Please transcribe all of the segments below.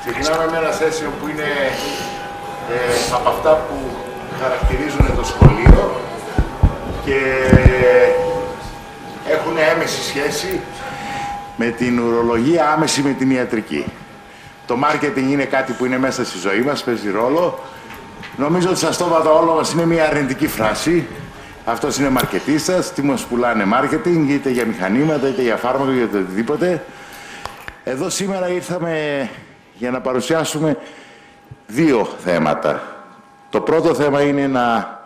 Ξεκινάμε με ένα session που είναι ε, από αυτά που χαρακτηρίζουν το σχολείο και έχουν έμεση σχέση με την ουρολογία, άμεση με την ιατρική. Το marketing είναι κάτι που είναι μέσα στη ζωή μας, παίζει ρόλο. Νομίζω ότι σας το είπα όλο μας είναι μια αρνητική φράση. Αυτός είναι μαρκετίστας, τι μας πουλάνε marketing, είτε για μηχανήματα, είτε για φάρμακο, είτε οτιδήποτε. Εδώ σήμερα ήρθαμε για να παρουσιάσουμε δύο θέματα. Το πρώτο θέμα είναι να,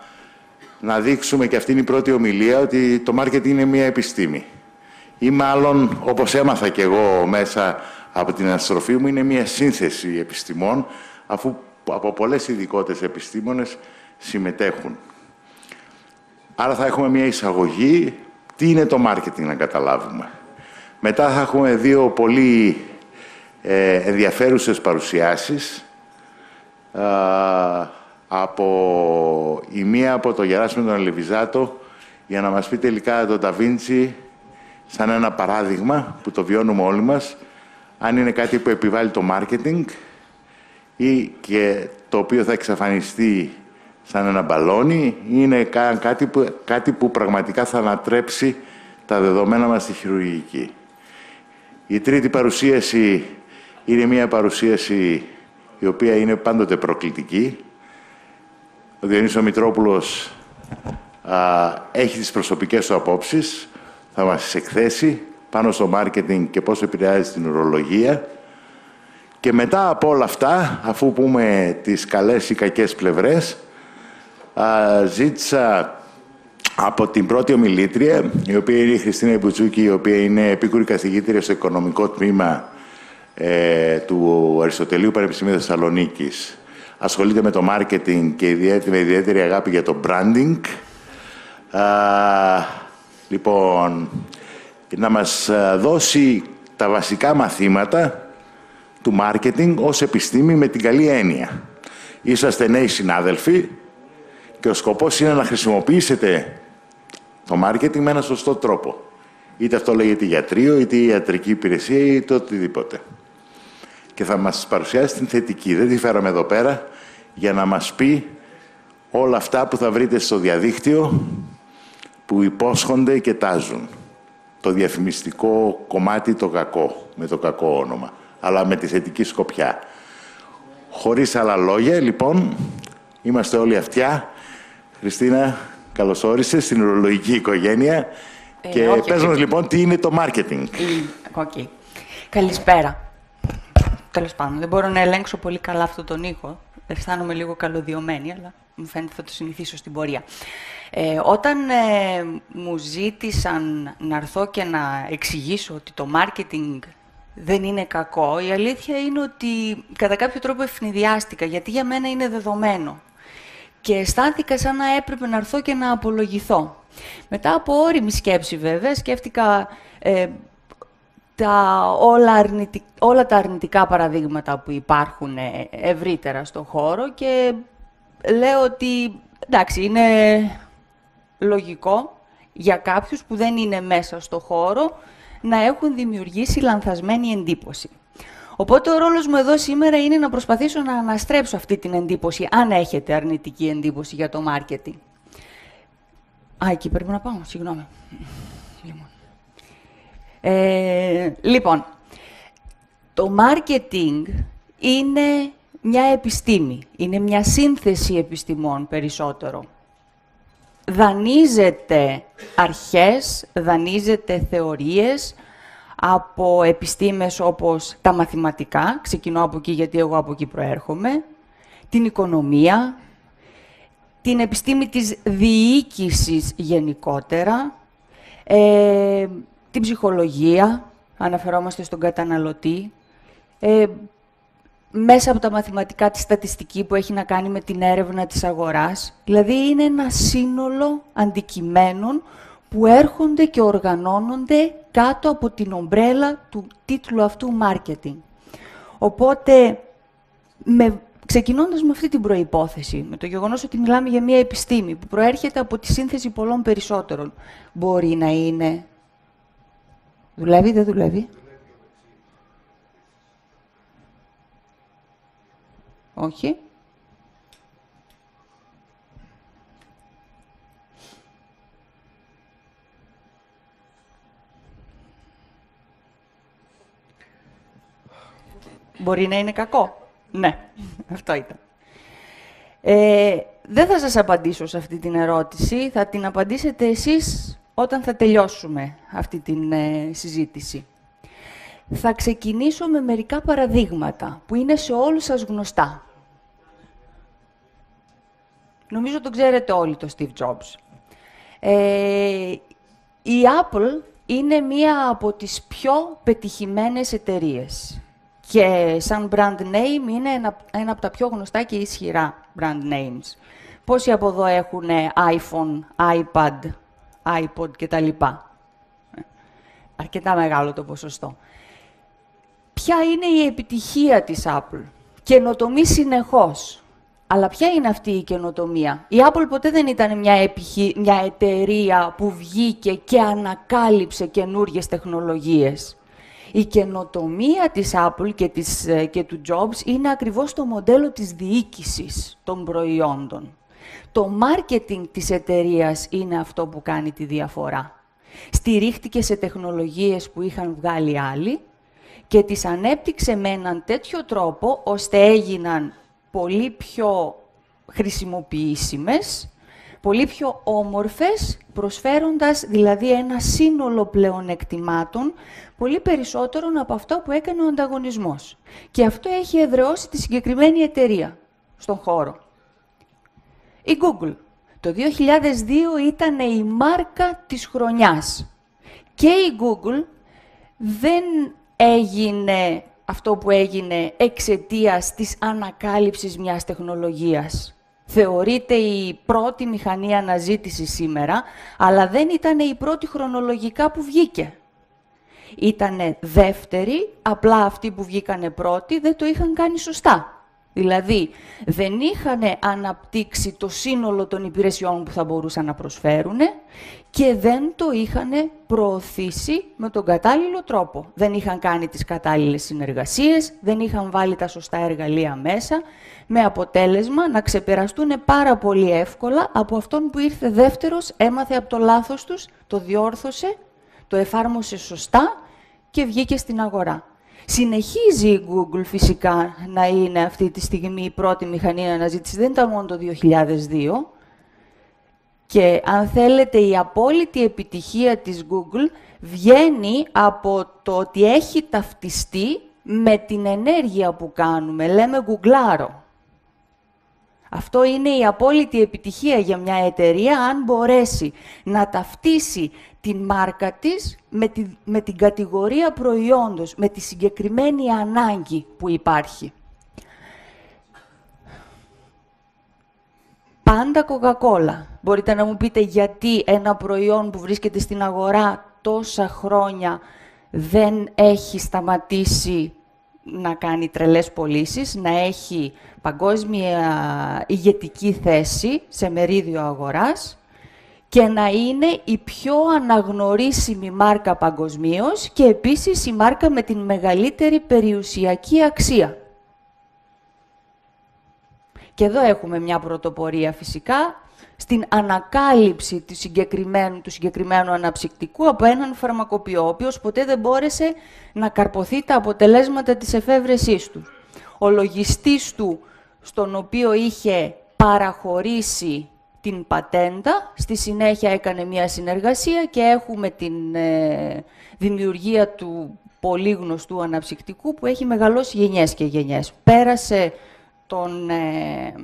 να δείξουμε, και αυτή είναι η πρώτη ομιλία, ότι το μάρκετ είναι μια επιστήμη. Ή μάλλον, όπως έμαθα κι εγώ μέσα από την αστροφή μου, είναι μια σύνθεση επιστημών, αφού από πολλές ειδικότητες επιστήμονες συμμετέχουν. Άρα θα έχουμε μια εισαγωγή. Τι είναι το μάρκετινγκ να καταλάβουμε. Μετά θα έχουμε δύο πολύ ε, ενδιαφέρουσες παρουσιάσεις. Από η μία από το Γεράσιμο τον Αλεβιζάτο για να μας πει τελικά το Ταβίντσι σαν ένα παράδειγμα που το βιώνουμε όλοι μας αν είναι κάτι που επιβάλλει το μάρκετινγκ ή και το οποίο θα εξαφανιστεί σαν ένα μπαλόνι ή είναι κάτι που, κάτι που πραγματικά θα ανατρέψει τα δεδομένα μας στη χειρουργική. Η τρίτη παρουσίαση είναι μια παρουσίαση η οποία είναι πάντοτε προκλητική. Ο Διονύσος Μητρόπουλος α, έχει τις προσωπικές του απόψεις, θα μας εκθέσει πάνω στο μάρκετινγκ και πώς επηρεάζει την ουρολογία. Και μετά από όλα αυτά, αφού πούμε τις καλές ή κακές πλευρές, α, ζήτησα από την πρώτη ομιλήτρια, η οποία είναι η Χριστίνα Ιμπουτσούκη, η οποία είναι επίκουρη καθηγήτρια στο οικονομικό τμήμα ε, του Αριστοτελείου Πανεπιστημίου Θεσσαλονίκης. Ασχολείται με το marketing και ιδιαίτερη, με ιδιαίτερη αγάπη για το branding. Α, λοιπόν, να μας δώσει τα βασικά μαθήματα του marketing ως επιστήμη με την καλή έννοια. Είσαστε νέοι συνάδελφοι και ο σκοπός είναι να χρησιμοποιήσετε το marketing με ένα σωστό τρόπο. Είτε αυτό λέγεται γιατρείο, είτε ιατρική υπηρεσία, είτε οτιδήποτε. Και θα μας παρουσιάσει την θετική. Δεν τη φέραμε εδώ πέρα για να μας πει όλα αυτά που θα βρείτε στο διαδίκτυο που υπόσχονται και τάζουν. Το διαφημιστικό κομμάτι το κακό, με το κακό όνομα, αλλά με τη θετική σκοπιά. Χωρίς άλλα λόγια, λοιπόν, είμαστε όλοι αυτιά. Χριστίνα, Καλώς όρισες στην ουρολογική οικογένεια. Ε, και okay, πες μας λοιπόν τι είναι το marketing. Okay. Καλησπέρα. Τέλος πάντων, δεν μπορώ να ελέγξω πολύ καλά αυτό τον ήχο. Αισθάνομαι λίγο καλωδιωμένη, αλλά μου φαίνεται θα το συνηθίσω στην πορεία. Ε, όταν ε, μου ζήτησαν να έρθω και να εξηγήσω ότι το marketing δεν είναι κακό, η αλήθεια είναι ότι κατά κάποιο τρόπο ευνηδιάστηκα, γιατί για μένα είναι δεδομένο και αισθάνθηκα σαν να έπρεπε να έρθω και να απολογηθώ. Μετά από όρημη σκέψη βέβαια, σκέφτηκα ε, τα, όλα, όλα τα αρνητικά παραδείγματα που υπάρχουν ε, ευρύτερα στον χώρο και λέω ότι εντάξει, είναι λογικό για κάποιους που δεν είναι μέσα στο χώρο να έχουν δημιουργήσει λανθασμένη εντύπωση. Οπότε ο ρόλος μου εδώ σήμερα είναι να προσπαθήσω να αναστρέψω αυτή την εντύπωση, αν έχετε αρνητική εντύπωση για το μάρκετινγκ. Α, εκεί πρέπει να πάω, συγγνώμη. Λοιπόν, ε, λοιπόν το μάρκετινγκ είναι μια επιστήμη, είναι μια σύνθεση επιστημών περισσότερο. Δανείζεται αρχές, δανείζεται θεωρίες, από επιστήμες όπως τα μαθηματικά, ξεκινώ από εκεί γιατί εγώ από εκεί προέρχομαι, την οικονομία, την επιστήμη της διοίκησης γενικότερα, ε, την ψυχολογία, αναφερόμαστε στον καταναλωτή, ε, μέσα από τα μαθηματικά τη στατιστική που έχει να κάνει με την έρευνα της αγοράς. Δηλαδή είναι ένα σύνολο αντικειμένων που έρχονται και οργανώνονται κάτω από την ομπρέλα του τίτλου αυτού marketing. Οπότε, με, ξεκινώντας με αυτή την προϋπόθεση, με το γεγονός ότι μιλάμε για μια επιστήμη που προέρχεται από τη σύνθεση πολλών περισσότερων, μπορεί να είναι... Δουλεύει, δεν δουλεύει; Όχι. Μπορεί να είναι κακό. Ναι, αυτό ήταν. Ε, δεν θα σας απαντήσω σε αυτή την ερώτηση. Θα την απαντήσετε εσείς όταν θα τελειώσουμε αυτή την ε, συζήτηση. Θα ξεκινήσω με μερικά παραδείγματα που είναι σε όλους σας γνωστά. Νομίζω το ξέρετε όλοι το Steve Jobs. Ε, η Apple είναι μία από τις πιο πετυχημένες εταιρείες. Και σαν brand name είναι ένα, ένα από τα πιο γνωστά και ισχυρά brand names. Πόσοι από εδώ έχουν iPhone, iPad, iPod κτλ. Ε, αρκετά μεγάλο το ποσοστό. Ποια είναι η επιτυχία της Apple; Καινοτομεί συνεχώς. Αλλά ποια είναι αυτή η καινοτομία; Η Apple ποτέ δεν ήταν μια, επιχει... μια εταιρεία που βγήκε και ανακάλυψε καινούργιες τεχνολογίες. Η καινοτομία της Apple και, της, ε, και του Jobs είναι ακριβώς το μοντέλο της διοίκησης των προϊόντων. Το marketing της εταιρείας είναι αυτό που κάνει τη διαφορά. Στηρίχτηκε σε τεχνολογίες που είχαν βγάλει άλλοι και τις ανέπτυξε με έναν τέτοιο τρόπο ώστε έγιναν πολύ πιο χρησιμοποιήσιμες, πολύ πιο όμορφες, προσφέροντας δηλαδή ένα σύνολο πλεονεκτημάτων πολύ περισσότερων από αυτό που έκανε ο ανταγωνισμός. Και αυτό έχει εδραιώσει τη συγκεκριμένη εταιρεία στον χώρο. Η Google. Το 2002 ήταν η μάρκα της χρονιάς. Και η Google δεν έγινε αυτό που έγινε εξαιτίας της ανακάλυψης μιας τεχνολογίας. Θεωρείται η πρώτη μηχανή αναζήτησης σήμερα, αλλά δεν ήταν η πρώτη χρονολογικά που βγήκε. Ήτανε δεύτερη, απλά αυτοί που βγήκανε πρώτοι δεν το είχαν κάνει σωστά. Δηλαδή, δεν είχαν αναπτύξει το σύνολο των υπηρεσιών που θα μπορούσαν να προσφέρουν και δεν το είχαν προωθήσει με τον κατάλληλο τρόπο. Δεν είχαν κάνει τις κατάλληλες συνεργασίες, δεν είχαν βάλει τα σωστά εργαλεία μέσα, με αποτέλεσμα να ξεπεραστούν πάρα πολύ εύκολα από αυτόν που ήρθε δεύτερος, έμαθε από το λάθος τους, το διόρθωσε, το εφάρμοσε σωστά και βγήκε στην αγορά. Συνεχίζει η Google φυσικά να είναι αυτή τη στιγμή η πρώτη μηχανή αναζήτησης. Δεν ήταν μόνο το 2002. Και αν θέλετε η απόλυτη επιτυχία της Google βγαίνει από το ότι έχει ταυτιστεί με την ενέργεια που κάνουμε. Λέμε Googlearo. Αυτό είναι η απόλυτη επιτυχία για μια εταιρεία αν μπορέσει να ταυτίσει την μάρκα της με, τη, με την κατηγορία προϊόντος, με τη συγκεκριμένη ανάγκη που υπάρχει. Πάντα Coca-Cola. Μπορείτε να μου πείτε γιατί ένα προϊόν που βρίσκεται στην αγορά τόσα χρόνια δεν έχει σταματήσει να κάνει τρελές πωλήσεις, να έχει παγκόσμια ηγετική θέση σε μερίδιο αγοράς και να είναι η πιο αναγνωρίσιμη μάρκα παγκοσμίως και επίσης η μάρκα με την μεγαλύτερη περιουσιακή αξία. Και εδώ έχουμε μια πρωτοπορία φυσικά στην ανακάλυψη του συγκεκριμένου, του συγκεκριμένου αναψυκτικού από έναν φαρμακοποιό, ο οποίος ποτέ δεν μπόρεσε να καρποθεί τα αποτελέσματα της εφεύρεσής του. Ο λογιστής του, στον οποίο είχε παραχωρήσει την πατέντα, στη συνέχεια έκανε μια συνεργασία και έχουμε την ε, δημιουργία του πολύ γνωστού αναψυκτικού που έχει μεγαλώσει γενιές και γενιές. Πέρασε τον ε,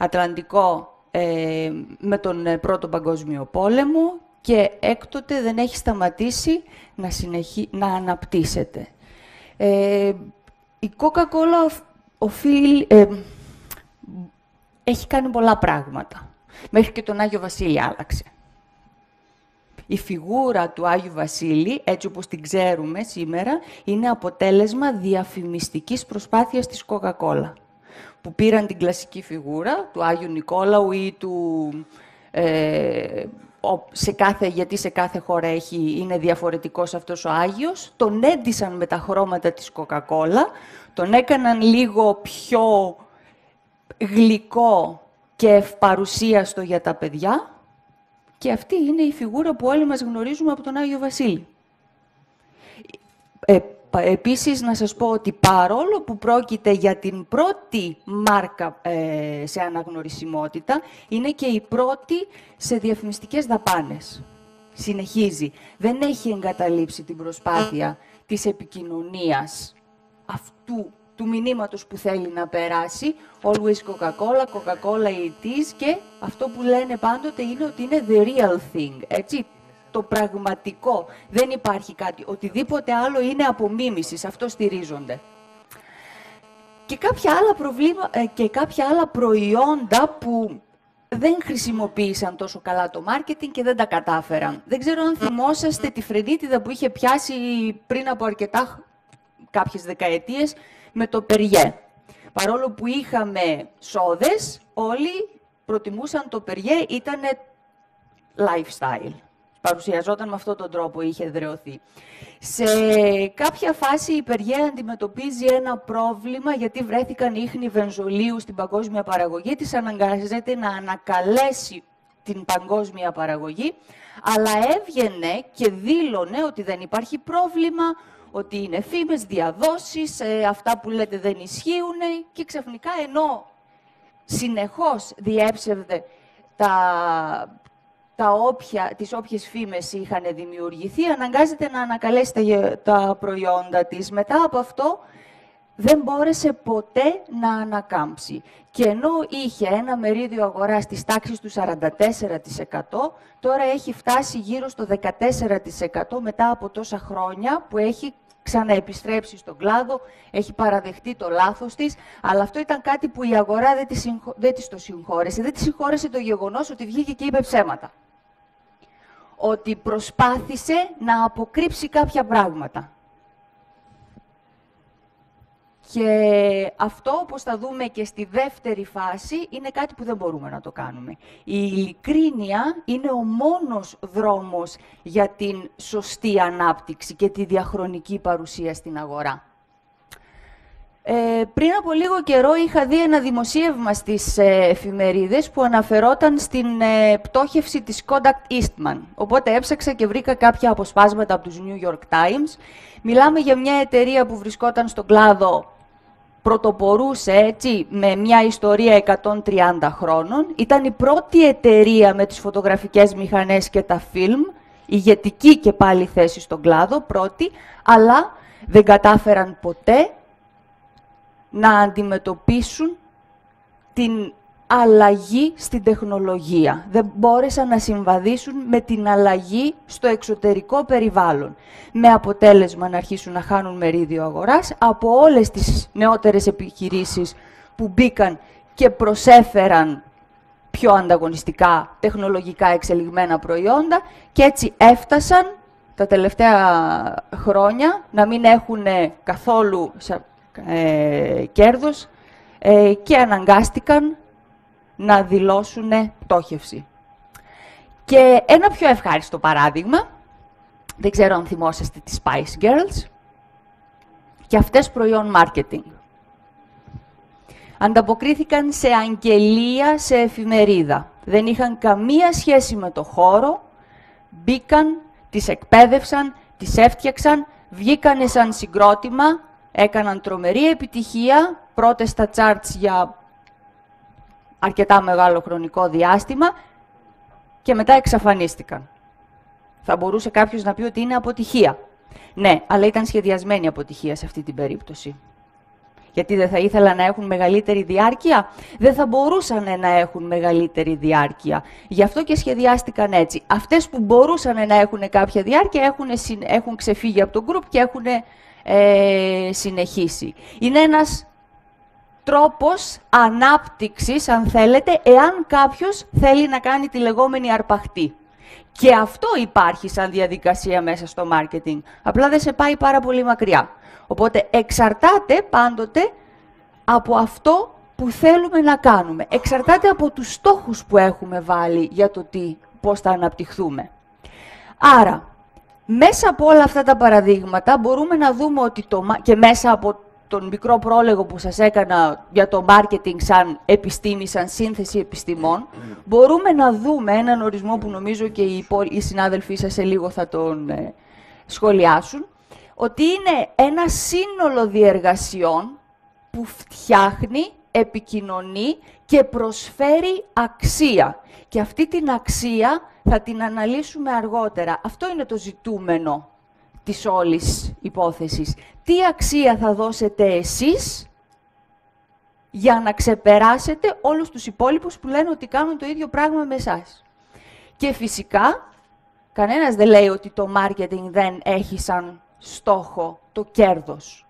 Ατλαντικό ε, με τον Πρώτο Παγκόσμιο Πόλεμο και έκτοτε δεν έχει σταματήσει να, συνεχί... να αναπτύσσεται. η Coca-Cola έχει κάνει πολλά πράγματα. Μέχρι και τον Άγιο Βασίλη άλλαξε. Η φιγούρα του Άγιου Βασίλη, έτσι όπως την ξέρουμε σήμερα, είναι αποτέλεσμα διαφημιστικής προσπάθειας της Coca-Cola. Που πήραν την κλασική φιγούρα του Άγιου Νικόλαου ή του... Ε, σε κάθε, γιατί σε κάθε χώρα έχει, είναι διαφορετικός αυτός ο Άγιος, τον έντυσαν με τα χρώματα της Coca-Cola, τον έκαναν λίγο πιο γλυκό και ευπαρουσίαστο για τα παιδιά και αυτή είναι η φιγούρα που όλοι μας γνωρίζουμε από τον Άγιο Βασίλη. Ε, επίσης, να σας πω ότι παρόλο που πρόκειται για την πρώτη μάρκα ε, σε αναγνωρισιμότητα, είναι και η πρώτη σε διαφημιστικές δαπάνες. Συνεχίζει. Δεν έχει εγκαταλείψει την προσπάθεια της επικοινωνίας αυτού του μηνύματος που θέλει να περάσει. Always Coca-Cola, Coca-Cola it is και αυτό που λένε πάντοτε είναι ότι είναι the real thing, έτσι, το πραγματικό. Δεν υπάρχει κάτι. Οτιδήποτε άλλο είναι απομίμησης, σε αυτό στηρίζονται. Και κάποια άλλα, προβλήμα, ε, και κάποια άλλα προϊόντα που δεν χρησιμοποίησαν τόσο καλά το μάρκετινγκ και δεν τα κατάφεραν. Δεν ξέρω αν θυμόσαστε τη φρενίτιδα που είχε πιάσει πριν από αρκετά κάποιες δεκαετίες με το Περιέ. Παρόλο που είχαμε σόδες, όλοι προτιμούσαν το Περιέ, ήταν lifestyle. Παρουσιαζόταν με αυτόν τον τρόπο, είχε εδρεωθεί. Σε κάποια φάση η Περιέ αντιμετωπίζει ένα πρόβλημα γιατί βρέθηκαν ίχνη βενζολίου στην παγκόσμια παραγωγή. Της αναγκάζεται να ανακαλέσει την παγκόσμια παραγωγή, αλλά έβγαινε και δήλωνε ότι δεν υπάρχει πρόβλημα, ότι είναι φήμες, διαδόσεις, ε, αυτά που λέτε δεν ισχύουν και ξαφνικά ενώ συνεχώς διέψευδε τα, τα όποια, τις όποιες φήμες είχαν δημιουργηθεί, αναγκάζεται να ανακαλέσει τα, τα προϊόντα της. Μετά από αυτό δεν μπόρεσε ποτέ να ανακάμψει. Και ενώ είχε ένα μερίδιο αγοράς της τάξης του 44%, τώρα έχει φτάσει γύρω στο 14% μετά από τόσα χρόνια που έχει ξαναεπιστρέψει στον κλάδο, έχει παραδεχτεί το λάθος της, αλλά αυτό ήταν κάτι που η αγορά δεν της, δεν της το συγχώρεσε. Δεν της συγχώρεσε το γεγονός ότι βγήκε και είπε ψέματα. Ότι προσπάθησε να αποκρύψει κάποια πράγματα. Και αυτό, όπως θα δούμε και στη δεύτερη φάση, είναι κάτι που δεν μπορούμε να το κάνουμε. Η ειλικρίνεια είναι ο μόνος δρόμος για την σωστή ανάπτυξη και τη διαχρονική παρουσία στην αγορά. Ε, πριν από λίγο καιρό είχα δει ένα δημοσίευμα στις ε, εφημερίδες που αναφερόταν στην ε, πτώχευση της Kodak Eastman. Οπότε έψαξα και βρήκα κάποια αποσπάσματα από τους New York Times. Μιλάμε για μια εταιρεία που βρισκόταν στον κλάδο πρωτοπορούσε έτσι με μια ιστορία 130 χρόνων. Ήταν η πρώτη εταιρεία με τις φωτογραφικές μηχανές και τα φιλμ, ηγετική και πάλι θέση στον κλάδο, πρώτη, αλλά δεν κατάφεραν ποτέ να αντιμετωπίσουν την αλλαγή στην τεχνολογία. Δεν μπόρεσαν να συμβαδίσουν με την αλλαγή στο εξωτερικό περιβάλλον. Με αποτέλεσμα να αρχίσουν να χάνουν μερίδιο αγοράς από όλες τις νεότερες επιχειρήσεις που μπήκαν και προσέφεραν πιο ανταγωνιστικά τεχνολογικά εξελιγμένα προϊόντα και έτσι έφτασαν τα τελευταία χρόνια να μην έχουν καθόλου ε, κέρδος ε, και αναγκάστηκαν να δηλώσουν πτώχευση. Και ένα πιο ευχάριστο παράδειγμα, δεν ξέρω αν θυμόσαστε τις Spice Girls, και αυτές προϊόν marketing. Ανταποκρίθηκαν σε αγγελία, σε εφημερίδα. Δεν είχαν καμία σχέση με το χώρο, μπήκαν, τις εκπαίδευσαν, τις έφτιαξαν, βγήκανε σαν συγκρότημα, έκαναν τρομερή επιτυχία, πρώτες στα charts για αρκετά μεγάλο χρονικό διάστημα και μετά εξαφανίστηκαν. Θα μπορούσε κάποιος να πει ότι είναι αποτυχία. Ναι, αλλά ήταν σχεδιασμένη αποτυχία σε αυτή την περίπτωση. Γιατί δεν θα ήθελα να έχουν μεγαλύτερη διάρκεια; Δεν θα μπορούσαν να έχουν μεγαλύτερη διάρκεια. Γι' αυτό και σχεδιάστηκαν έτσι. Αυτές που μπορούσαν να έχουν κάποια διάρκεια έχουν, έχουν ξεφύγει από τον γκρουπ και έχουν ε, συνεχίσει. Είναι ένας τρόπος ανάπτυξης, αν θέλετε, εάν κάποιος θέλει να κάνει τη λεγόμενη αρπαχτή. Και αυτό υπάρχει σαν διαδικασία μέσα στο μάρκετινγκ. Απλά δεν σε πάει πάρα πολύ μακριά. Οπότε εξαρτάται πάντοτε από αυτό που θέλουμε να κάνουμε. Εξαρτάται από τους στόχους που έχουμε βάλει για το τι, πώς θα αναπτυχθούμε. Άρα, μέσα από όλα αυτά τα παραδείγματα μπορούμε να δούμε ότι το, και μέσα από τον μικρό πρόλογο που σας έκανα για το marketing σαν επιστήμη, σαν σύνθεση επιστημών, μπορούμε να δούμε έναν ορισμό που νομίζω και οι, οι συνάδελφοί σας σε λίγο θα τον ε, σχολιάσουν, ότι είναι ένα σύνολο διεργασιών που φτιάχνει, επικοινωνεί και προσφέρει αξία. Και αυτή την αξία θα την αναλύσουμε αργότερα. Αυτό είναι το ζητούμενο της όλης υπόθεσης. Τι αξία θα δώσετε εσείς για να ξεπεράσετε όλους τους υπόλοιπους που λένε ότι κάνουν το ίδιο πράγμα με εσάς; Και φυσικά, κανένας δεν λέει ότι το marketing δεν έχει σαν στόχο το κέρδος.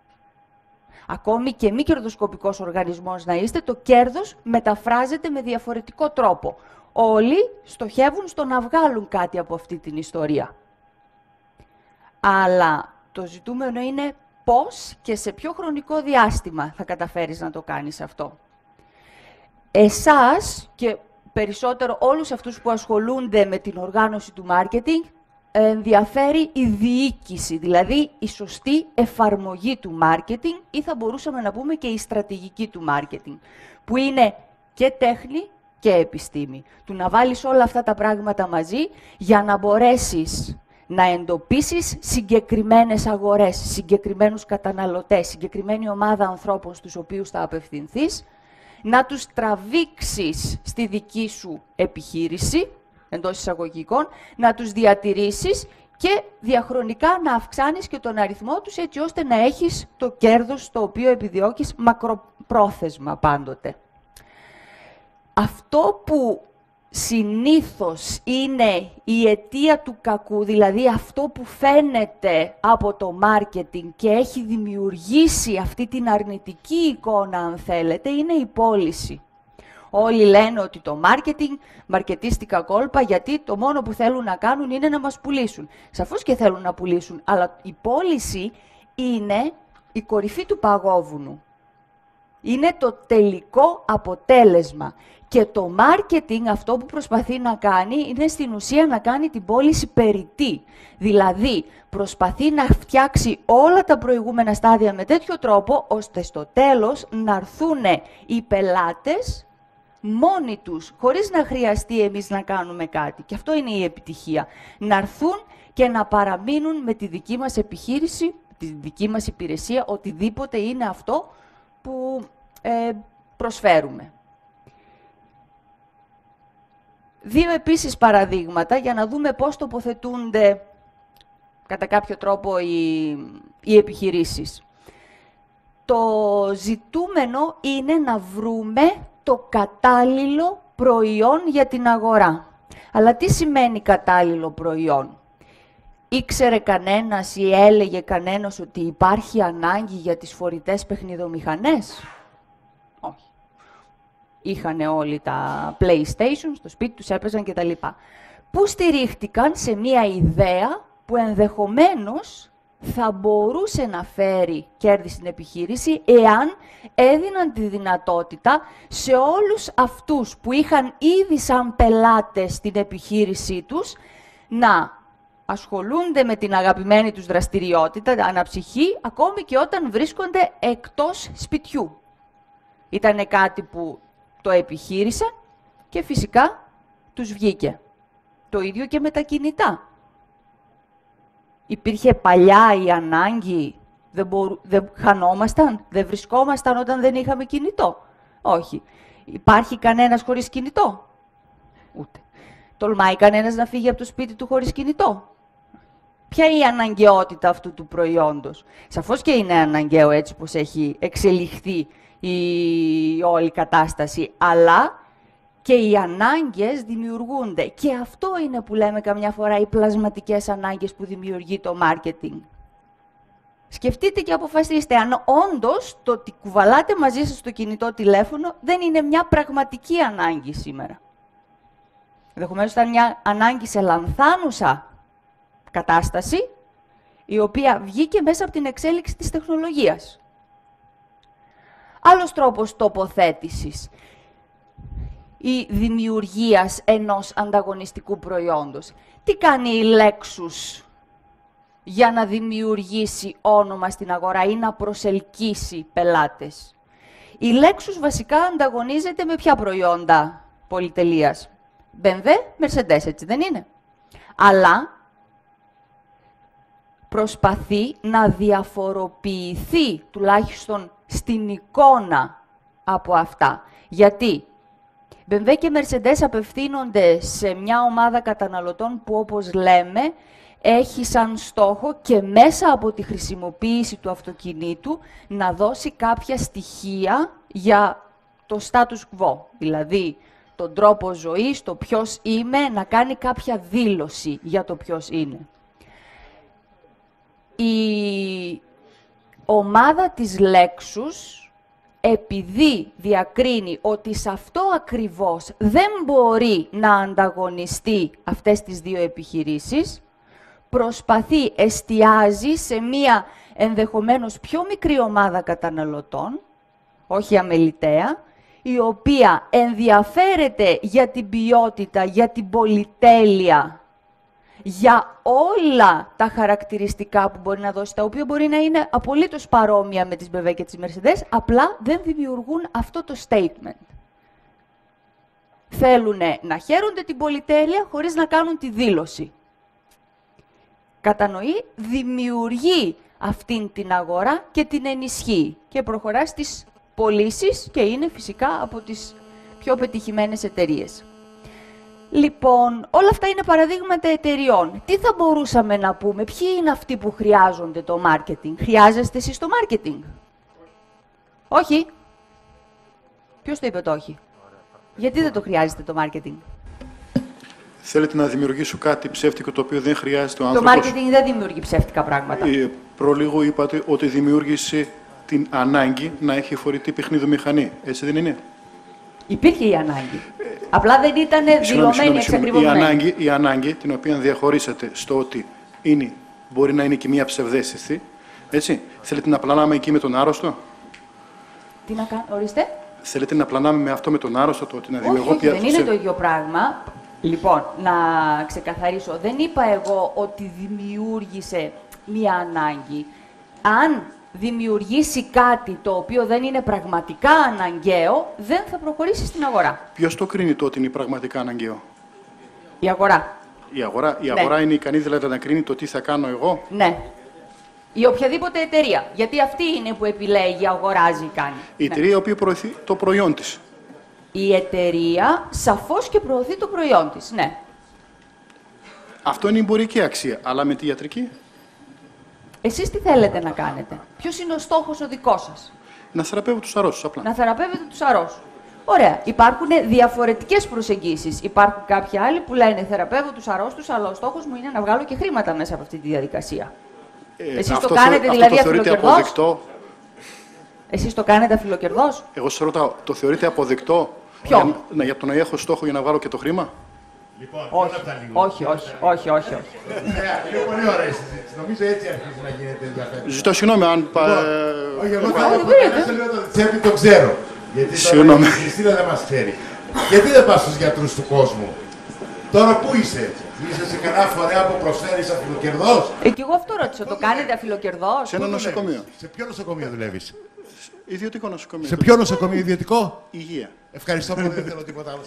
Ακόμη και μη κερδοσκοπικός οργανισμός να είστε, το κέρδος μεταφράζεται με διαφορετικό τρόπο. Όλοι στοχεύουν στο να βγάλουν κάτι από αυτή την ιστορία. Αλλά το ζητούμενο είναι πώς και σε ποιο χρονικό διάστημα θα καταφέρεις να το κάνεις αυτό. Εσάς και περισσότερο όλους αυτούς που ασχολούνται με την οργάνωση του μάρκετινγκ, ενδιαφέρει η διοίκηση, δηλαδή η σωστή εφαρμογή του μάρκετινγκ ή θα μπορούσαμε να πούμε και η στρατηγική του μάρκετινγκ, που είναι και τέχνη και επιστήμη. Του να βάλεις όλα αυτά τα πράγματα μαζί για να μπορέσεις να εντοπίσεις συγκεκριμένες αγορές, συγκεκριμένους καταναλωτές, συγκεκριμένη ομάδα ανθρώπων στους οποίους θα απευθυνθείς, να τους τραβήξεις στη δική σου επιχείρηση, εντός εισαγωγικών, να τους διατηρήσεις και διαχρονικά να αυξάνεις και τον αριθμό τους έτσι ώστε να έχεις το κέρδος το οποίο επιδιώκεις μακροπρόθεσμα πάντοτε. Αυτό που συνήθως είναι η αιτία του κακού, δηλαδή αυτό που φαίνεται από το μάρκετινγκ και έχει δημιουργήσει αυτή την αρνητική εικόνα, αν θέλετε, είναι η πώληση. Όλοι λένε ότι το μάρκετινγκ, μαρκετίστικα κόλπα, γιατί το μόνο που θέλουν να κάνουν είναι να μας πουλήσουν. Σαφώς και θέλουν να πουλήσουν, αλλά η πώληση είναι η κορυφή του παγόβουνου. Είναι το τελικό αποτέλεσμα. Και το marketing αυτό που προσπαθεί να κάνει είναι στην ουσία να κάνει την πώληση περιττή. Δηλαδή προσπαθεί να φτιάξει όλα τα προηγούμενα στάδια με τέτοιο τρόπο ώστε στο τέλος να έρθουν οι πελάτες μόνοι τους, χωρίς να χρειαστεί εμείς να κάνουμε κάτι. Και αυτό είναι η επιτυχία. Να έρθουν και να παραμείνουν με τη δική μας επιχείρηση, τη δική μας υπηρεσία, οτιδήποτε είναι αυτό που ε, προσφέρουμε. Δύο επίσης παραδείγματα για να δούμε πώς τοποθετούνται κατά κάποιο τρόπο οι, οι επιχειρήσεις. Το ζητούμενο είναι να βρούμε το κατάλληλο προϊόν για την αγορά. Αλλά τι σημαίνει κατάλληλο προϊόν; Ήξερε κανένας ή έλεγε κανένας ότι υπάρχει ανάγκη για τις φορητές παιχνιδομηχανές; Είχαν όλοι τα PlayStation, στο σπίτι τους έπαιζαν κτλ. Πού στηρίχτηκαν σε μία ιδέα που ενδεχομένως θα μπορούσε να φέρει κέρδη στην επιχείρηση εάν έδιναν τη δυνατότητα σε όλους αυτούς που είχαν ήδη σαν πελάτες στην επιχείρησή τους να ασχολούνται με την αγαπημένη τους δραστηριότητα, αναψυχή, ακόμη και όταν βρίσκονται εκτός σπιτιού. Ήταν κάτι που το επιχείρησαν και φυσικά τους βγήκε. Το ίδιο και με τα κινητά. Υπήρχε παλιά η ανάγκη, δεν, μπορού, δεν χανόμασταν, δεν βρισκόμασταν όταν δεν είχαμε κινητό. Όχι. Υπάρχει κανένας χωρίς κινητό; Ούτε. Τολμάει κανένας να φύγει από το σπίτι του χωρίς κινητό; Ποια είναι η αναγκαιότητα αυτού του προϊόντος; Σαφώς και είναι αναγκαίο έτσι πως έχει εξελιχθεί η όλη κατάσταση, αλλά και οι ανάγκες δημιουργούνται. Και αυτό είναι που λέμε καμιά φορά οι πλασματικές ανάγκες που δημιουργεί το μάρκετινγκ. Σκεφτείτε και αποφασίστε αν όντως το ότι κουβαλάτε μαζί σας το κινητό τηλέφωνο δεν είναι μια πραγματική ανάγκη σήμερα. Ενδεχομένως ήταν μια ανάγκη σε λανθάνουσα κατάσταση, η οποία βγήκε μέσα από την εξέλιξη της τεχνολογίας. Άλλος τρόπος τοποθέτησης ή δημιουργίας ενός ανταγωνιστικού προϊόντος. Τι κάνει η Lexus για να δημιουργήσει όνομα στην αγορά ή να προσελκύσει πελάτες; Η Lexus βασικά ανταγωνίζεται με ποια προϊόντα πολυτελείας; BMW, Mercedes, έτσι δεν είναι; Αλλά προσπαθεί να διαφοροποιηθεί, τουλάχιστον στην εικόνα από αυτά. Γιατί; BMW και Mercedes απευθύνονται σε μια ομάδα καταναλωτών που, όπως λέμε, έχει σαν στόχο και μέσα από τη χρησιμοποίηση του αυτοκινήτου να δώσει κάποια στοιχεία για το status quo. Δηλαδή, τον τρόπο ζωής, το ποιος είμαι, να κάνει κάποια δήλωση για το ποιος είναι. Η ομάδα της Lexus, επειδή διακρίνει ότι σε αυτό ακριβώς δεν μπορεί να ανταγωνιστεί αυτές τις δύο επιχειρήσεις, προσπαθεί, εστιάζει σε μία ενδεχομένως πιο μικρή ομάδα καταναλωτών, όχι αμεληταία, η οποία ενδιαφέρεται για την ποιότητα, για την πολυτέλεια, για όλα τα χαρακτηριστικά που μπορεί να δώσει, τα οποία μπορεί να είναι απολύτως παρόμοια με τις BMW και τις Mercedes, απλά δεν δημιουργούν αυτό το statement. Θέλουν να χαίρονται την πολυτέλεια χωρίς να κάνουν τη δήλωση. Κατανοεί, δημιουργεί αυτήν την αγορά και την ενισχύει και προχωρά στις πωλήσεις και είναι φυσικά από τις πιο πετυχημένες εταιρείες. Λοιπόν, όλα αυτά είναι παραδείγματα εταιριών. Τι θα μπορούσαμε να πούμε, ποιοι είναι αυτοί που χρειάζονται το marketing. Χρειάζεστε εσείς το marketing. Όχι. Ποιος το είπε το όχι; Γιατί δεν το χρειάζεστε το marketing. Θέλετε να δημιουργήσω κάτι ψεύτικο το οποίο δεν χρειάζεται ο Το άνθρωπος; marketing δεν δημιουργεί ψεύτικα πράγματα. Ε, προλίγο είπατε ότι δημιούργησε την ανάγκη να έχει φορητή παιχνίδι-μηχανή. Έτσι δεν είναι; Υπήρχε η ανάγκη. Απλά δεν ήταν Συγγνώμη, δηλωμένη, συγγνώμη, συγγνώμη. Η εξακριβωμένη. ανάγκη, η ανάγκη την οποία διαχωρίσατε στο ότι είναι, μπορεί να είναι και μια ψευδέστηση. Έτσι. Θέλετε να πλανάμε εκεί με τον άρρωστο; Τι να κάνω, ορίστε. Θέλετε να πλανάμε με αυτό με τον άρρωστο, το ότι να Όχι, δημιουργώ όχι, πια δεν είναι ψευ- το ίδιο πράγμα. Λοιπόν, να ξεκαθαρίσω. Δεν είπα εγώ ότι δημιούργησε μία ανάγκη. Αν δημιουργήσει κάτι το οποίο δεν είναι πραγματικά αναγκαίο, δεν θα προχωρήσει στην αγορά. Ποιος το κρίνει το ότι είναι πραγματικά αναγκαίο; Η αγορά. Η αγορά, η Ναι. αγορά είναι ικανή δηλαδή να κρίνει το τι θα κάνω εγώ; Ναι. Η οποιαδήποτε εταιρεία. Γιατί αυτή είναι που επιλέγει, αγοράζει, κάνει. Η Ναι. εταιρεία η οποία προωθεί το προϊόν της. Η εταιρεία σαφώς και προωθεί το προϊόν της, ναι. Αυτό είναι η εμπορική αξία. Αλλά με τη ιατρική; Εσείς τι θέλετε να κάνετε; Ποιος είναι ο στόχος ο δικός σας; να θεραπεύω τους αρρώστους απλά. Να θεραπεύετε τους αρρώστους. Ωραία. Υπάρχουν διαφορετικές προσεγγίσεις. Υπάρχουν κάποιοι άλλοι που λένε θεραπεύω τους αρρώστους, αλλά ο στόχος μου είναι να βγάλω και χρήματα μέσα από αυτή τη διαδικασία. Ε, Εσείς το αυτό κάνετε θεω- δηλαδή αυτό το θεωρείτε αφιλοκερδός; αποδεκτό; Εσείς το κάνετε αφιλοκερδός; Εγώ σας ρωτάω, το θεωρείτε αποδεκτό; Ποιο; για, να- για το να έχω στόχο για να βγάλω και το χρήμα; Λοιπόν, Όχι, όχι, όχι, όχι, όχι, όχι. Είναι πολύ ωραία η συζήτηση. Νομίζω έτσι αρχίζει να γίνεται ενδιαφέρον. Ζητώ συγγνώμη αν. πα- Όχι, εγώ Όχι, θέλω να δεν πω λίγο το τσέπη το ξέρω. Γιατί τώρα Συγγνώμη. η Χριστίνα δεν μας ξέρει. Γιατί δεν πας στους γιατρούς του κόσμου; Τώρα πού είσαι; Είσαι σε κανένα φορέα που προσφέρεις αφιλοκερδός; Ε, και εγώ αυτό ρώτησα. Το κάνετε αφιλοκερδός; σε ένα Πού νοσοκομείο. δουλεύεις; Σε ποιο νοσοκομείο δουλεύεις; Ιδιωτικό νοσοκομείο. Σε ποιο νοσοκομείο ιδιωτικό; Υγεία. Ευχαριστώ πολύ, δεν θέλω τίποτα άλλο.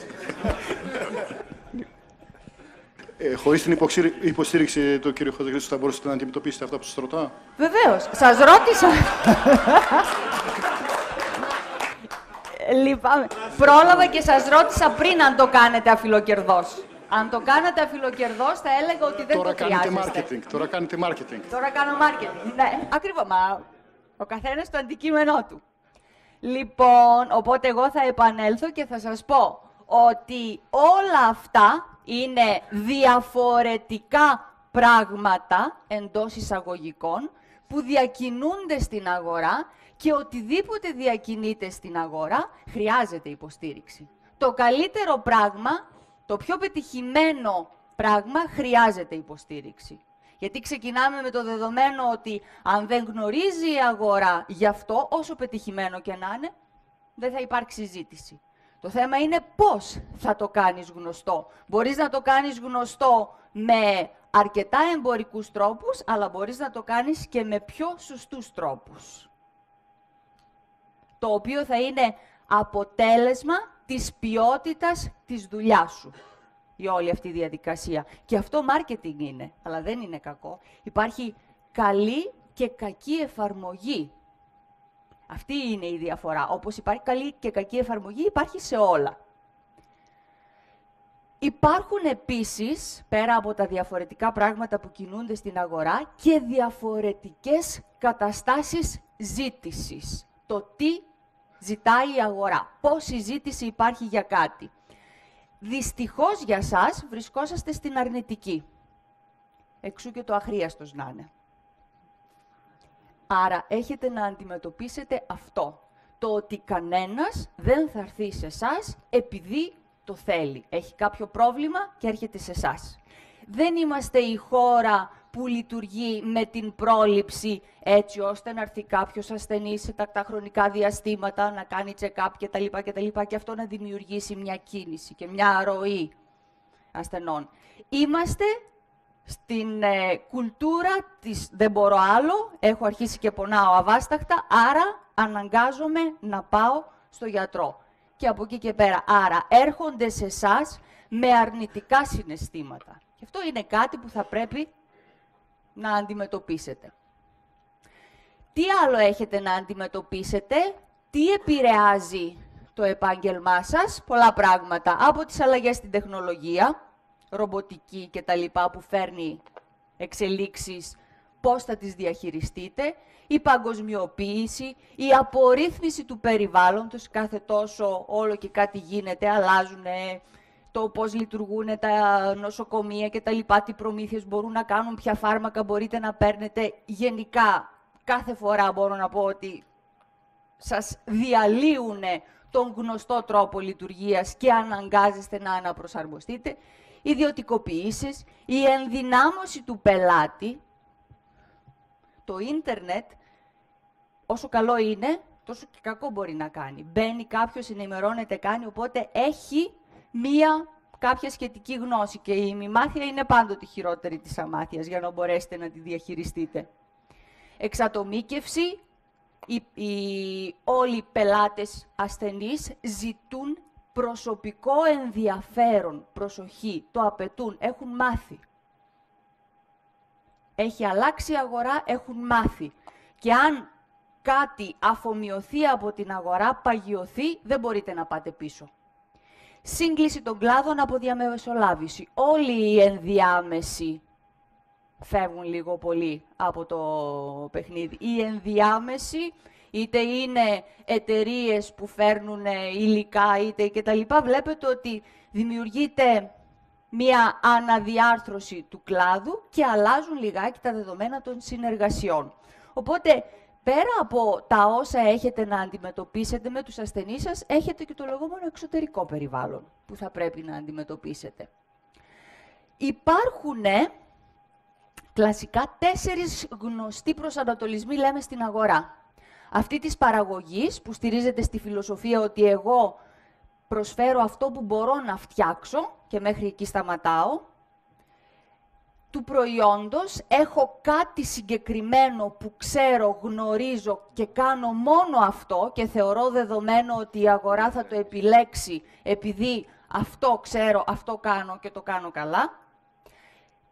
Ε, Χωρίς την υποξήρι- υποστήριξη του κ. Χατζηχρήστου θα μπορούσατε να αντιμετωπίσετε αυτά που σας ρωτάω; Βεβαίως. Σας ρώτησα. Λυπάμαι. Πρόλαβα και σας ρώτησα πριν αν το κάνετε αφιλοκερδός. Αν το κάνατε αφιλοκερδός θα έλεγα ότι δεν Τώρα το κάνετε χρειάζεστε. marketing. Τώρα κάνετε marketing. Τώρα κάνω marketing. Ναι, ακριβώς. Μα ο καθένας το αντικείμενό του. Λοιπόν, οπότε εγώ θα επανέλθω και θα σας πω ότι όλα αυτά είναι διαφορετικά πράγματα εντός εισαγωγικών που διακινούνται στην αγορά και οτιδήποτε διακινείται στην αγορά χρειάζεται υποστήριξη. Το καλύτερο πράγμα Το πιο πετυχημένο πράγμα χρειάζεται υποστήριξη. Γιατί ξεκινάμε με το δεδομένο ότι αν δεν γνωρίζει η αγορά γι' αυτό, όσο πετυχημένο και να είναι, δεν θα υπάρξει ζήτηση. Το θέμα είναι πώς θα το κάνεις γνωστό. Μπορείς να το κάνεις γνωστό με αρκετά εμπορικούς τρόπους, αλλά μπορείς να το κάνεις και με πιο σωστούς τρόπους. Το οποίο θα είναι αποτέλεσμα της ποιότητας της δουλειάς σου η όλη αυτή η διαδικασία. Και αυτό marketing είναι, αλλά δεν είναι κακό. Υπάρχει καλή και κακή εφαρμογή. Αυτή είναι η διαφορά. Όπως υπάρχει καλή και κακή εφαρμογή, υπάρχει σε όλα. Υπάρχουν επίσης, πέρα από τα διαφορετικά πράγματα που κινούνται στην αγορά, και διαφορετικές καταστάσεις ζήτησης. Το τι ζητάει η αγορά, πόση ζήτηση υπάρχει για κάτι. Δυστυχώς για σας βρισκόσαστε στην αρνητική. Εξού και το αχρίαστος να είναι. Άρα έχετε να αντιμετωπίσετε αυτό. Το ότι κανένας δεν θα έρθει σε εσάς επειδή το θέλει. Έχει κάποιο πρόβλημα και έρχεται σε εσάς. Δεν είμαστε η χώρα που λειτουργεί με την πρόληψη έτσι ώστε να έρθει κάποιος ασθενής σε τακτά χρονικά διαστήματα, να κάνει check-up κτλ. Και, και αυτό να δημιουργήσει μια κίνηση και μια ροή ασθενών. Είμαστε στην ε, κουλτούρα της «δεν μπορώ άλλο», έχω αρχίσει και πονάω αβάσταχτα, άρα αναγκάζομαι να πάω στο γιατρό. Και από εκεί και πέρα, άρα έρχονται σε εσάς με αρνητικά συναισθήματα. Και αυτό είναι κάτι που θα πρέπει να αντιμετωπίσετε. Τι άλλο έχετε να αντιμετωπίσετε, τι επηρεάζει το επάγγελμά σας, πολλά πράγματα, από τις αλλαγές στην τεχνολογία, ρομποτική και τα λοιπά που φέρνει εξελίξεις, πώς θα τις διαχειριστείτε, η παγκοσμιοποίηση, η απορρίθμιση του περιβάλλοντος, κάθε τόσο όλο και κάτι γίνεται, αλλάζουν το πώς λειτουργούν τα νοσοκομεία και τα λοιπά, τι προμήθειες μπορούν να κάνουν, ποια φάρμακα μπορείτε να παίρνετε. Γενικά, κάθε φορά μπορώ να πω ότι σας διαλύουν τον γνωστό τρόπο λειτουργίας και αναγκάζεστε να αναπροσαρμοστείτε. Ιδιωτικοποιήσεις, η ενδυνάμωση του πελάτη, το ίντερνετ, όσο καλό είναι, τόσο και κακό μπορεί να κάνει. Μπαίνει κάποιος, ενημερώνεται, κάνει, οπότε έχει μία κάποια σχετική γνώση και η ημιμάθεια είναι πάντοτε χειρότερη της αμάθειας για να μπορέσετε να τη διαχειριστείτε. Εξατομίκευση, οι, οι, όλοι οι πελάτες ασθενείς ζητούν προσωπικό ενδιαφέρον, προσοχή, το απαιτούν, έχουν μάθει. Έχει αλλάξει η αγορά, έχουν μάθει. Και αν κάτι αφομοιωθεί από την αγορά, παγιωθεί, δεν μπορείτε να πάτε πίσω σύγκληση των κλάδων από διαμεσολάβηση. Όλοι οι ενδιάμεσοι φεύγουν λίγο πολύ από το παιχνίδι. Οι ενδιάμεσοι, είτε είναι εταιρείες που φέρνουν υλικά, είτε και τα λοιπά, βλέπετε ότι δημιουργείται μία αναδιάρθρωση του κλάδου και αλλάζουν λιγάκι τα δεδομένα των συνεργασιών. Οπότε πέρα από τα όσα έχετε να αντιμετωπίσετε με τους ασθενείς σας, έχετε και το λεγόμενο εξωτερικό περιβάλλον που θα πρέπει να αντιμετωπίσετε. Υπάρχουν κλασικά τέσσερις γνωστοί προσανατολισμοί, λέμε, στην αγορά. Αυτή της παραγωγής που στηρίζεται στη φιλοσοφία ότι εγώ προσφέρω αυτό που μπορώ να φτιάξω και μέχρι εκεί σταματάω, του προϊόντος, έχω κάτι συγκεκριμένο που ξέρω, γνωρίζω και κάνω μόνο αυτό και θεωρώ δεδομένο ότι η αγορά θα το επιλέξει επειδή αυτό ξέρω, αυτό κάνω και το κάνω καλά.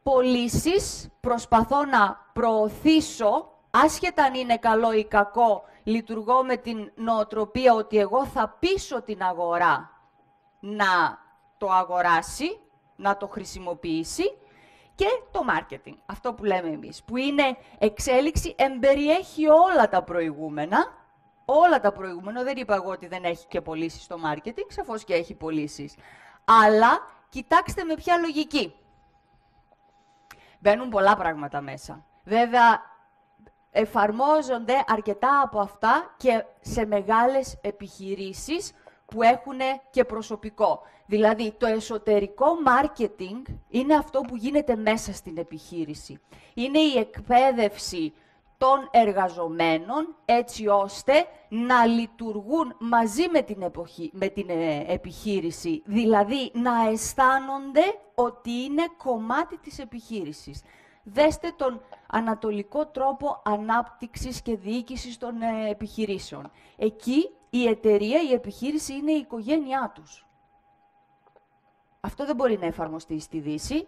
Πωλήσεις προσπαθώ να προωθήσω, άσχετα αν είναι καλό ή κακό, λειτουργώ με την νοοτροπία ότι εγώ θα πείσω την αγορά να το αγοράσει, να το χρησιμοποιήσει και το marketing, αυτό που λέμε εμείς, που είναι εξέλιξη, εμπεριέχει όλα τα προηγούμενα, όλα τα προηγούμενα, δεν είπα εγώ ότι δεν έχει και πωλήσεις στο marketing, σαφώς και έχει πωλήσεις. Αλλά κοιτάξτε με ποια λογική. Μπαίνουν πολλά πράγματα μέσα. Βέβαια, εφαρμόζονται αρκετά από αυτά και σε μεγάλες επιχειρήσεις που έχουν και προσωπικό. Δηλαδή, το εσωτερικό marketing είναι αυτό που γίνεται μέσα στην επιχείρηση. Είναι η εκπαίδευση των εργαζομένων έτσι ώστε να λειτουργούν μαζί με την, εποχή, με την ε, επιχείρηση. Δηλαδή, να αισθάνονται ότι είναι κομμάτι της επιχείρησης. Δέστε τον ανατολικό τρόπο ανάπτυξης και διοίκησης των ε, επιχειρήσεων. Εκεί η εταιρεία, η επιχείρηση είναι η οικογένειά τους. Αυτό δεν μπορεί να εφαρμοστεί στη Δύση.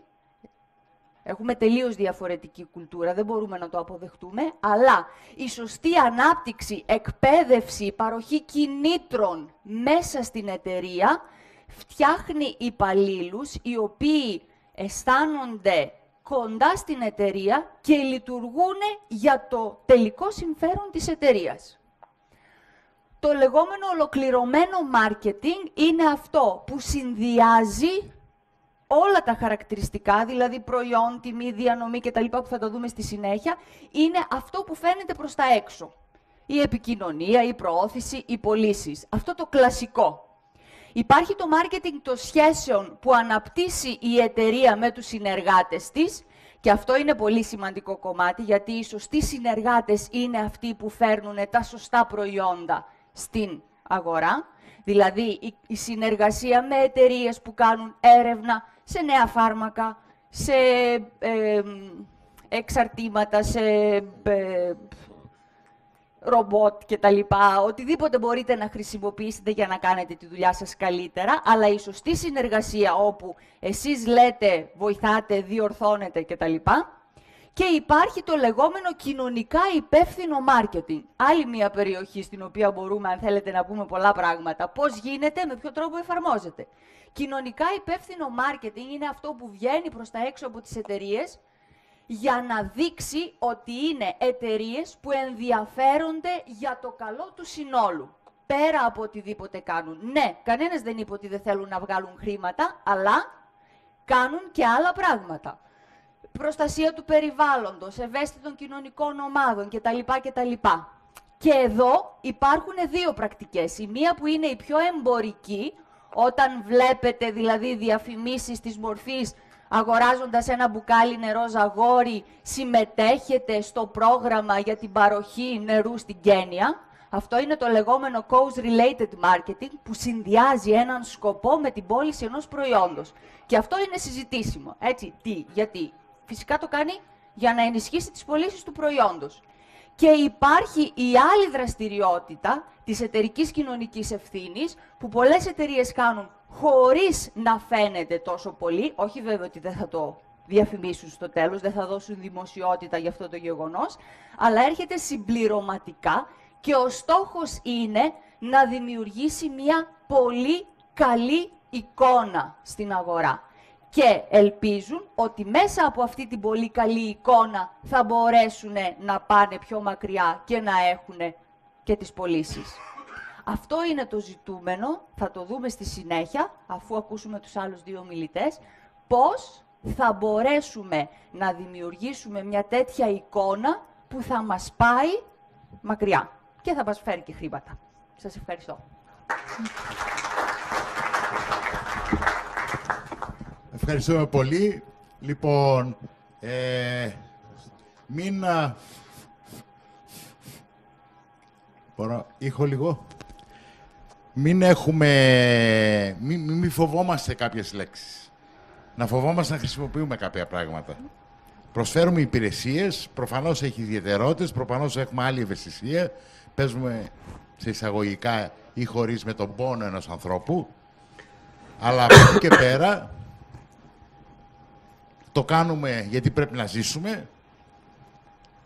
Έχουμε τελείως διαφορετική κουλτούρα, δεν μπορούμε να το αποδεχτούμε, αλλά η σωστή ανάπτυξη, εκπαίδευση, παροχή κινήτρων μέσα στην εταιρεία φτιάχνει υπαλλήλους οι οποίοι αισθάνονται κοντά στην εταιρεία και λειτουργούν για το τελικό συμφέρον της εταιρείας. Το λεγόμενο ολοκληρωμένο marketing είναι αυτό που συνδυάζει όλα τα χαρακτηριστικά, δηλαδή προϊόν, τιμή, διανομή κτλ. που θα το δούμε στη συνέχεια, είναι αυτό που φαίνεται προς τα έξω. Η επικοινωνία, η προώθηση, οι πωλήσεις. Αυτό το κλασικό. Υπάρχει το marketing των σχέσεων που αναπτύσσει η εταιρεία με τους συνεργάτες της και αυτό είναι πολύ σημαντικό κομμάτι γιατί οι σωστοί συνεργάτες είναι αυτοί που φέρνουν τα σωστά προϊόντα στην αγορά. Δηλαδή η συνεργασία με εταιρείες που κάνουν έρευνα σε νέα φάρμακα, σε ε, εξαρτήματα, σε ε, ρομπότ και τα λοιπά, οτιδήποτε μπορείτε να χρησιμοποιήσετε για να κάνετε τη δουλειά σας καλύτερα, αλλά η σωστή συνεργασία όπου εσείς λέτε, βοηθάτε, διορθώνετε και τα λοιπά, και υπάρχει το λεγόμενο κοινωνικά υπεύθυνο marketing. Άλλη μια περιοχή στην οποία μπορούμε, αν θέλετε, να πούμε πολλά πράγματα. Πώς γίνεται, με ποιο τρόπο εφαρμόζεται. Κοινωνικά υπεύθυνο marketing είναι αυτό που βγαίνει προς τα έξω από τις εταιρείες για να δείξει ότι είναι εταιρείες που ενδιαφέρονται για το καλό του συνόλου. Πέρα από οτιδήποτε κάνουν. Ναι, κανένας δεν είπε ότι δεν θέλουν να βγάλουν χρήματα, αλλά κάνουν και άλλα πράγματα. Προστασία του περιβάλλοντος, ευαίσθητων κοινωνικών ομάδων κτλ. κτλ. Και εδώ υπάρχουν δύο πρακτικές. Η μία που είναι η πιο εμπορική, όταν βλέπετε δηλαδή διαφημίσεις της μορφής αγοράζοντας ένα μπουκάλι νερό ζαγόρι, συμμετέχετε στο πρόγραμμα για την παροχή νερού στην Κένια. Αυτό είναι το λεγόμενο cause-related marketing που συνδυάζει έναν σκοπό με την πώληση ενός προϊόντος. Και αυτό είναι συζητήσιμο. Έτσι, τι, γιατί. Φυσικά το κάνει για να ενισχύσει τις πωλήσεις του προϊόντος. Και υπάρχει η άλλη δραστηριότητα της εταιρικής κοινωνικής ευθύνης που πολλές εταιρείες κάνουν χωρίς να φαίνεται τόσο πολύ, όχι βέβαια ότι δεν θα το διαφημίσουν στο τέλος, δεν θα δώσουν δημοσιότητα για αυτό το γεγονός, αλλά έρχεται συμπληρωματικά και ο στόχος είναι να δημιουργήσει μια πολύ καλή εικόνα στην αγορά. Και ελπίζουν ότι μέσα από αυτή την πολύ καλή εικόνα θα μπορέσουν να πάνε πιο μακριά και να έχουν και τις πωλήσεις. Αυτό είναι το ζητούμενο, θα το δούμε στη συνέχεια, αφού ακούσουμε τους άλλους δύο μιλητές, πώς θα μπορέσουμε να δημιουργήσουμε μια τέτοια εικόνα που θα μας πάει μακριά και θα μας φέρει και χρήματα. Σας ευχαριστώ. Ευχαριστούμε πολύ. Λοιπόν, ε, μην... Μπορώ, ήχο λίγο μην έχουμε, μην, μην φοβόμαστε κάποιες λέξεις. Να φοβόμαστε να χρησιμοποιούμε κάποια πράγματα. Προσφέρουμε υπηρεσίες, προφανώς έχει ιδιαιτερότητες, προφανώς έχουμε άλλη ευαισθησία, παίζουμε σε εισαγωγικά ή χωρίς με τον πόνο ενός ανθρώπου, αλλά από και πέρα το κάνουμε γιατί πρέπει να ζήσουμε.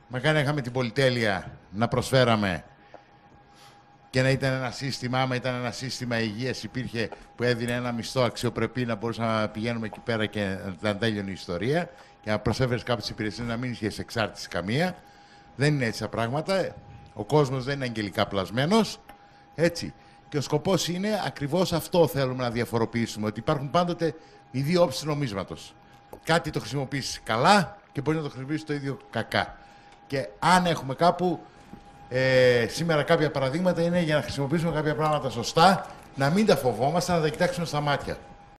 Μακάρι να είχαμε την πολυτέλεια να προσφέραμε και να ήταν ένα σύστημα, άμα ήταν ένα σύστημα υγείας υπήρχε που έδινε ένα μισθό αξιοπρεπή να μπορούσαμε να πηγαίνουμε εκεί πέρα και να τέλειωνε η ιστορία και να προσέφερες κάποιες υπηρεσίες να μην είχες εξάρτηση καμία. Δεν είναι έτσι τα πράγματα. Ο κόσμος δεν είναι αγγελικά πλασμένος. Έτσι. Και ο σκοπός είναι ακριβώς αυτό θέλουμε να διαφοροποιήσουμε. Ότι υπάρχουν πάντοτε οι δύο όψεις νομίσματος. Κάτι το χρησιμοποιήσει καλά και μπορείς να το χρησιμοποιήσεις το ίδιο κακά. Και αν έχουμε κάπου ε, σήμερα κάποια παραδείγματα είναι για να χρησιμοποιήσουμε κάποια πράγματα σωστά να μην τα φοβόμαστε, να τα κοιτάξουμε στα μάτια.